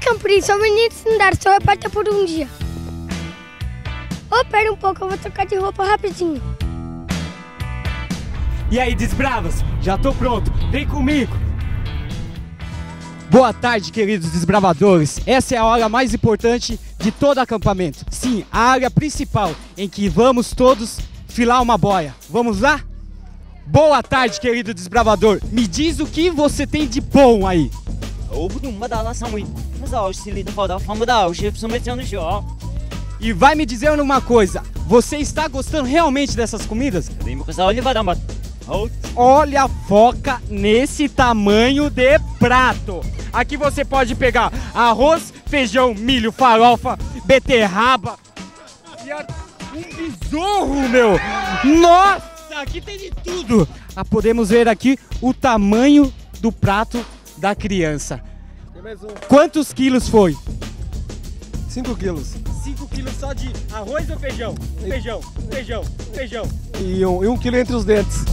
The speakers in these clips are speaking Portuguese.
Camprim, sou menino de Sindar, sou repórter por um dia. Ô, pera um pouco, eu vou trocar de roupa rapidinho. E aí, desbravas? Já tô pronto, vem comigo! Boa tarde, queridos desbravadores. Essa é a hora mais importante de todo acampamento. Sim, a área principal em que vamos todos filar uma boia. Vamos lá? Boa tarde, querido desbravador. Me diz o que você tem de bom aí. 我不懂没打那上位，不知道心里头好到放不到，是什么样的笑？ E vai me dizer uma coisa. Você está gostando realmente dessas comidas? 你们可是奥利巴当吧？好， Olha a foca nesse tamanho de prato. Aqui você pode pegar arroz, feijão, milho, farofa, beterraba e a- um besouro, meu. Nossa, aqui tem de tudo. Ah, podemos ver aqui o tamanho do prato da criança. Tem mais um. Quantos quilos foi? 5 quilos. 5 quilos só de arroz ou feijão? Feijão, feijão, feijão. E um, e um quilo entre os dentes.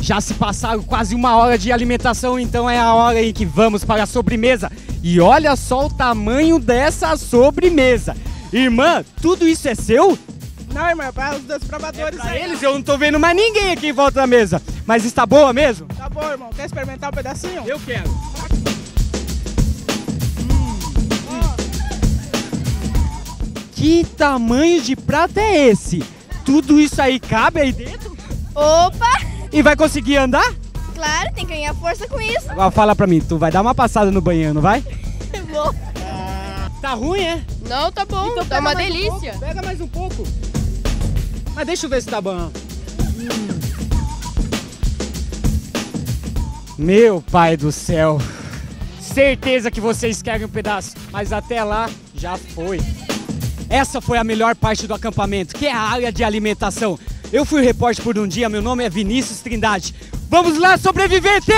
Já se passaram quase uma hora de alimentação, então é a hora em que vamos para a sobremesa. E olha só o tamanho dessa sobremesa. Irmã, tudo isso é seu? Não, irmão, é para os dois provadores Pra aí. eles eu não tô vendo mais ninguém aqui em volta da mesa. Mas está boa mesmo? Tá bom, irmão. Quer experimentar um pedacinho? Eu quero. Que tamanho de prato é esse? Tudo isso aí cabe aí dentro? Opa! E vai conseguir andar? Claro, tem que ganhar força com isso. Agora fala pra mim, tu vai dar uma passada no banheiro, não vai? Vou. Tá ruim, é? Não, tá bom. Então tá uma um delícia. pouco, pega mais um pouco. Mas deixa eu ver se tá bom. Meu pai do céu. Certeza que vocês querem um pedaço, mas até lá já foi. Essa foi a melhor parte do acampamento, que é a área de alimentação. Eu fui repórter por um dia, meu nome é Vinícius Trindade. Vamos lá, sobreviventes!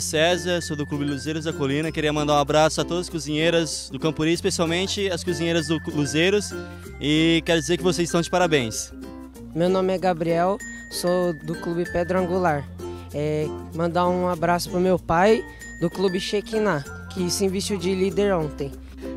César, sou do Clube Luzeiros da Colina. Queria mandar um abraço a todas as cozinheiras do Campuri, especialmente as cozinheiras do Luzeiros. E quero dizer que vocês estão de parabéns. Meu nome é Gabriel, sou do Clube Pedra Angular. É, mandar um abraço pro meu pai do Clube Shekinah, que se investiu de líder ontem.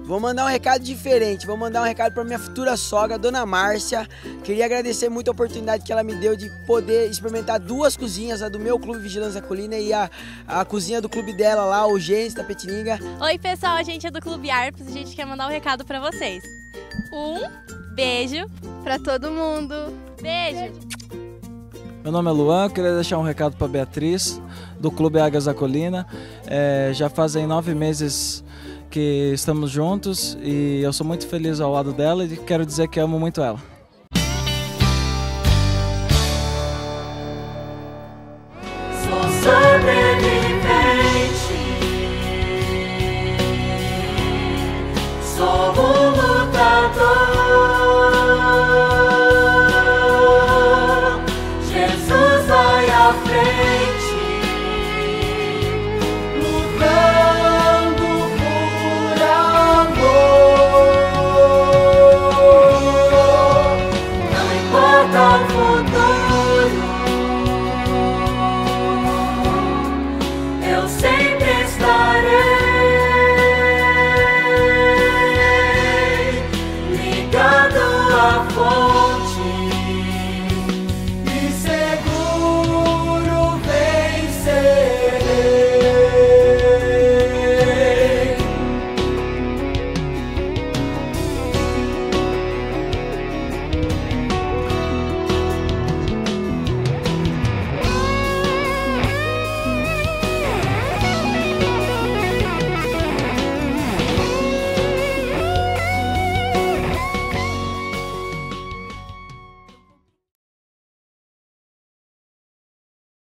Vou mandar um recado diferente, vou mandar um recado para minha futura sogra, Dona Márcia. Queria agradecer muito a oportunidade que ela me deu de poder experimentar duas cozinhas, a do meu Clube Vigilância Colina e a, a cozinha do clube dela lá, o Gênesis da Petininga. Oi pessoal, a gente é do Clube Arpos e a gente quer mandar um recado para vocês. Um beijo Pra todo mundo. Beijo. Meu nome é Luan, eu queria deixar um recado para Beatriz, do Clube Águias da Colina. É, já fazem nove meses que estamos juntos e eu sou muito feliz ao lado dela e quero dizer que amo muito ela. alone.